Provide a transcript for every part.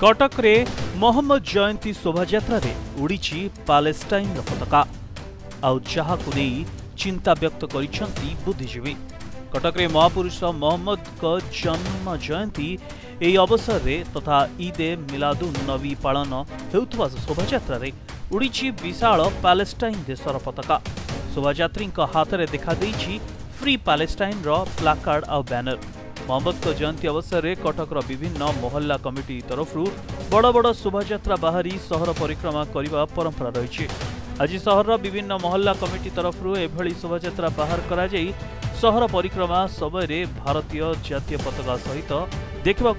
କଟକରେ ମହମ୍ମଦ ଜୟନ୍ତୀ ଶୋଭାଯାତ୍ରାରେ ଉଡ଼ିଛି ପାଲେଷ୍ଟାଇନ୍ର ପତାକା ଆଉ ଯାହାକୁ ନେଇ ଚିନ୍ତା ବ୍ୟକ୍ତ କରିଛନ୍ତି ବୁଦ୍ଧିଜୀବୀ କଟକରେ ମହାପୁରୁଷ ମହମ୍ମଦଙ୍କ ଜନ୍ମ ଜୟନ୍ତୀ ଏହି ଅବସରରେ ତଥା ଇଦେ ମିଲାଦୁନ୍ ନବୀ ପାଳନ ହେଉଥିବା ଶୋଭାଯାତ୍ରାରେ ଉଡ଼ିଛି ବିଶାଳ ପାଲେଷ୍ଟାଇନ୍ ଦେଶର ପତାକା ଶୋଭାଯାତ୍ରୀଙ୍କ ହାତରେ ଦେଖାଦେଇଛି ଫ୍ରି ପାଲେଷ୍ଟାଇନ୍ର ପ୍ଲାକାର୍ଡ ଆଉ ବ୍ୟାନର মহাবক তো জনতি অবসরে কটকৰ বিভিন্ন মহল্লা কমিটিৰ তৰফৰু বড় বড় শোভাযাত্ৰা বাহৰি শহর পৰিক্ৰমা কৰিব পৰম্পৰা ৰৈছে আজি শহরৰ বিভিন্ন মহল্লা কমিটিৰ তৰফৰু এভালী শোভাযাত্ৰা বাহৰ কৰা যায়ি শহর পৰিক্ৰমা সময়ৰে ভাৰতীয় জাতীয় পতাকাৰ সৈতে দেখিবলৈক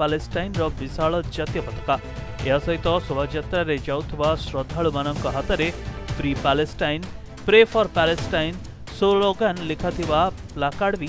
Palestine ৰ বিশাল জাতীয় পতাকা এয়া সৈতে শোভাযাত্ৰাৰে যাওতবা श्रद्धालु মানক হাতৰে Free Palestine Pray for Palestine slogan লিখা থিবা প্লাকাৰ্ডো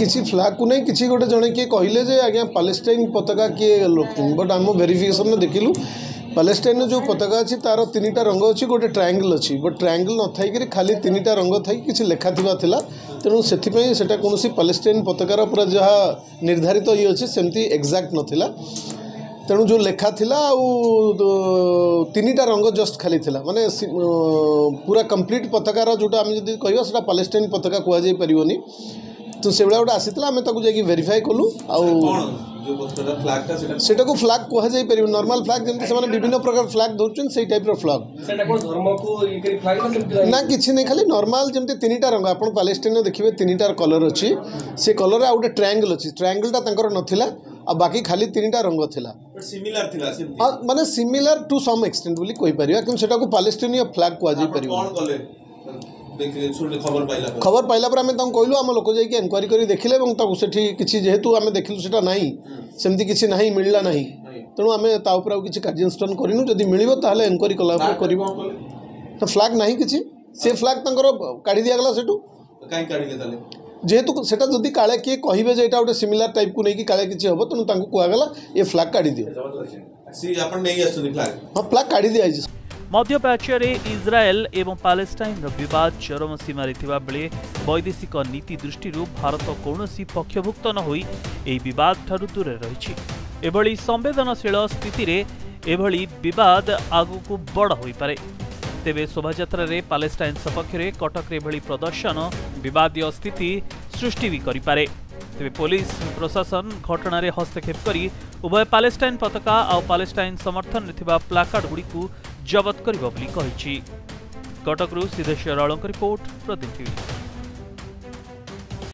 କିଛି ଫ୍ଲାଗକୁ ନେଇ କିଛି ଗୋଟେ ଜଣେ କିଏ କହିଲେ ଯେ ଆଜ୍ଞା ପାଲେଷ୍ଟାଇନ୍ ପତାକା କିଏ ବଟ୍ ଆମ ଭେରିଫିକେସନ୍ରେ ଦେଖିଲୁ ପାଲେଷ୍ଟାଇନ୍ର ଯେଉଁ ପତାକା ଅଛି ତା'ର ତିନିଟା ରଙ୍ଗ ଅଛି ଗୋଟେ ଟ୍ରାଏଙ୍ଗଲ୍ ଅଛି ବଟ୍ ଟ୍ରାଏଙ୍ଗଲ୍ ନଥାଇକିରି ଖାଲି ତିନିଟା ରଙ୍ଗ ଥାଇକି କିଛି ଲେଖାଥିବା ଥିଲା ତେଣୁ ସେଥିପାଇଁ ସେଇଟା କୌଣସି ପାଲେଷ୍ଟାଇନ୍ ପତାକାର ପୁରା ଯାହା ନିର୍ଦ୍ଧାରିତ ଇଏ ଅଛି ସେମିତି ଏକ୍ଜାକ୍ଟ ନଥିଲା ତେଣୁ ଯେଉଁ ଲେଖା ଥିଲା ଆଉ ତିନିଟା ରଙ୍ଗ ଜଷ୍ଟ ଖାଲି ଥିଲା ମାନେ ପୁରା କମ୍ପ୍ଲିଟ୍ ପତାକାର ଯେଉଁଟା ଆମେ ଯଦି କହିବା ସେଇଟା ପାଲେଷ୍ଟାଇନ୍ ପତାକା କୁହାଯାଇପାରିବନି তো ସେଭଳିଆ ଗୋଟେ ଆସିଥିଲା ଆମେ ତାକୁ ଯାଇକି ଭେରିଫାଏ କଲୁ ଆଉ সেটাকে ফ্লাগ কুহযাই পারিব নর্মাল ফ্লাগ যেমন সে বিভিন্ন প্রকার ফ্লাগ ধরছেন সেই টাইপর ফ্লাগ না কিছু নাই খালি নর্মাল যেমন তিনটা রঙ আপনার পালেস্টাইন দেখবে তিনটার কলর অছি সে কলরে আউ গোটে ট্রায়াঙ্গল অছি ট্রায়াঙ্গলটা তাঁর নথিলা আর বাকি খালি তিনটা রঙ লা মানে সিমিলার টু সম এক্সটেন্ট বলে কইপার কিন্তু সেটা পালেস্টাইনীয় ফ্লাগ কুহযাই পারিব খবর পাইলা পরে আমি তাঁকু কইলু আমার লোক যাই এনকোয়ারি করে দেখলে এবং তাকে সেটি কিছু যেহেতু আমি দেখিলু সেটা নাই সেমতি কিছু নাই মিললা না তেমন আমি তা উপরে কিছু কার্যানুষ্ঠান করিনু যদি মিলব তাহলে এনকোয়ারি কলা উপরে করব না ফ্ল্যাগ নাই কিছু সে ফ্ল্যাগ তাঁকর কাড়ি দিয়াগলা সেটু কাই কাড়িলে তাহলে যেহেতু সেটা যদি কালে কিয়ে কহবে যে এটা গোটে সিমিলার টাইপ কু নেই কালে কিছু হব তেমন তাঁকু কুয়াগলা এ ফ্ল্যাগ কাড়ি দিও আপনার নিয়ে আসছেন ফ্ল্যাগ হ্যাঁ ফ্ল্যাগ কাড়ি দিয়েছে ମଧ୍ୟପ୍ରାଚ୍ୟରେ ଇସ୍ରାଏଲ ଏବଂ ପାଲେଷ୍ଟାଇନର ବିବାଦ ଚରମ ସୀମାରେ ଥିବାବେଳେ ବୈଦେଶିକ ନୀତି ଦୃଷ୍ଟିରୁ ଭାରତ କୌଣସି ପକ୍ଷଭୁକ୍ତ ନ ହୋଇ ଏହି ବିବାଦଠାରୁ ଦୂରରେ ରହିଛି ଏଭଳି ସମ୍ବେଦନଶୀଳ ସ୍ଥିତିରେ ଏଭଳି ବିବାଦ ଆଗକୁ ବଡ଼ ହୋଇପାରେ ତେବେ ଶୋଭାଯାତ୍ରାରେ ପାଲେଷ୍ଟାଇନ୍ ସପକ୍ଷରେ କଟକରେ ଏଭଳି ପ୍ରଦର୍ଶନ ବିବାଦୀୟ ସ୍ଥିତି ସୃଷ୍ଟି ବି କରିପାରେ ତେବେ ପୋଲିସ ପ୍ରଶାସନ ଘଟଣାରେ ହସ୍ତକ୍ଷେପ କରି ଉଭୟ ପାଲେଷ୍ଟାଇନ୍ ପତାକା ଆଉ ପାଲେଷ୍ଟାଇନ୍ ସମର୍ଥନରେ ଥିବା ପ୍ଲାକାର୍ଡଗୁଡ଼ିକୁ ଜବତ କରିବ ବୋଲି କହିଛି କଟକରୁ ସିଦ୍ଧେଶ୍ୱର ରାଉଳଙ୍କ ରିପୋର୍ଟ ପ୍ରତିନିଧି